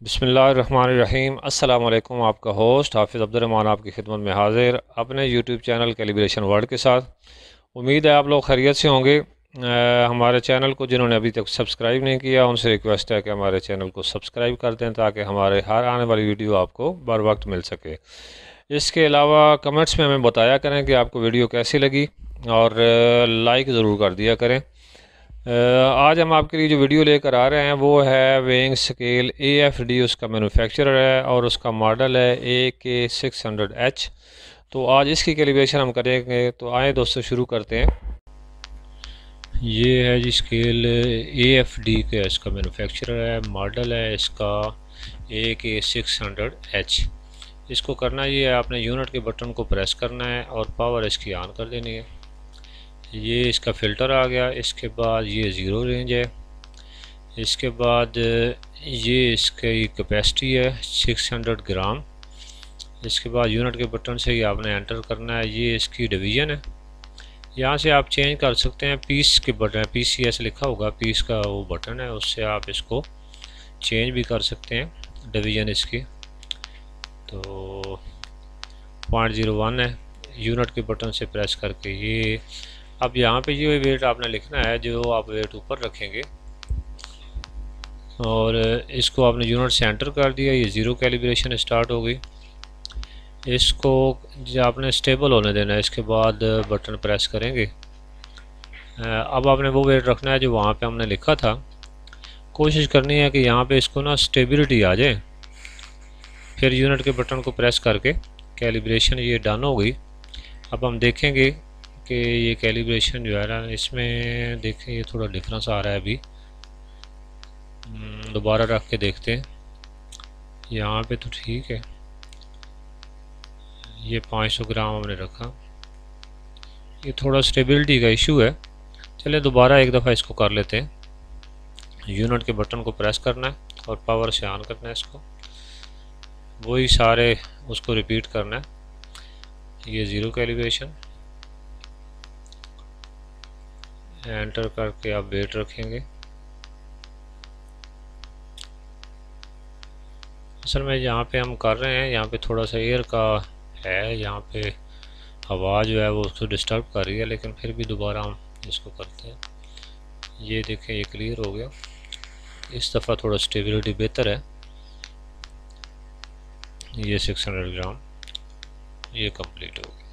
बिसमीम अल्लाम आपका होस्ट, हाफिज़ अब्दुलरमान आपकी खिदमत में हाजिर अपने यूट्यूब चैनल कैलिब्रेशन वर्ल्ड के साथ। उम्मीद है आप लोग खैरियत से होंगे। हमारे चैनल को जिन्होंने अभी तक सब्सक्राइब नहीं किया, उनसे रिक्वेस्ट है कि हमारे चैनल को सब्सक्राइब कर दें ताकि हमारे हर आने वाली वीडियो आपको बर वक्त मिल सके। इसके अलावा कमेंट्स में हमें बताया करें कि आपको वीडियो कैसी लगी और लाइक ज़रूर कर दिया करें। आज हम आपके लिए जो वीडियो लेकर आ रहे हैं, वो है weighing scale A F D उसका मैन्युफैक्चरर है और उसका मॉडल है ए के सिक्स हंड्रेड एच तो आज इसकी कैलिब्रेशन हम करेंगे तो आए दोस्तों, शुरू करते हैं। ये है जी स्केल ए एफ़ डी का इसका मैन्युफैक्चरर है मॉडल है इसका ए के सिक्स हंड्रेड एच इसको करना ये है, आपने यूनिट के बटन को प्रेस करना है और पावर इसकी ऑन कर देनी है। ये इसका फ़िल्टर आ गया, इसके बाद ये ज़ीरो रेंज है, इसके बाद ये इसकी कैपेसिटी है 600 ग्राम, इसके बाद यूनिट के बटन से ही आपने एंटर करना है, ये इसकी डिवीज़न है। यहाँ से आप चेंज कर सकते हैं, पीस के बटन पी लिखा होगा, पीस का वो बटन है, उससे आप इसको चेंज भी कर सकते हैं, डिवीज़न इसकी। तो पॉइंट ज़ीरो वन है, यूनिट के बटन से प्रेस करके ये अब यहाँ पे जो वेट आपने लिखना है, जो आप वेट ऊपर रखेंगे। और इसको आपने यूनिट सेंटर कर दिया, ये ज़ीरो कैलिब्रेशन स्टार्ट हो गई। इसको जो आपने स्टेबल होने देना है, इसके बाद बटन प्रेस करेंगे। अब आपने वो वेट रखना है, जो वहाँ पे हमने लिखा था। कोशिश करनी है कि यहाँ पे इसको ना स्टेबिलिटी आ जाए। फिर यूनिट के बटन को प्रेस करके कैलिब्रेशन ये डन हो गई। अब हम देखेंगे कि ये कैलिब्रेशन जो है ना इसमें देखें ये थोड़ा डिफरेंस आ रहा है अभी। हम्म, दोबारा रख के देखते हैं। यहाँ पे तो ठीक है। ये 500 ग्राम हमने रखा। ये थोड़ा स्टेबिलिटी का इशू है। चलिए दोबारा एक दफ़ा इसको कर लेते हैं। यूनिट के बटन को प्रेस करना है और पावर से ऑन करना है इसको। वही सारे उसको रिपीट करना है। ये ज़ीरो कैलिब्रेशन एंटर करके आप वेट रखेंगे। असल में यहाँ पे हम कर रहे हैं, यहाँ पे थोड़ा सा एयर का है, यहाँ पे हवा जो है वो उसको डिस्टर्ब कर रही है, लेकिन फिर भी दोबारा हम इसको करते हैं। ये देखें, ये क्लियर हो गया। इस दफ़ा थोड़ा स्टेबिलिटी बेहतर है। ये 600 ग्राम ये कंप्लीट हो गया।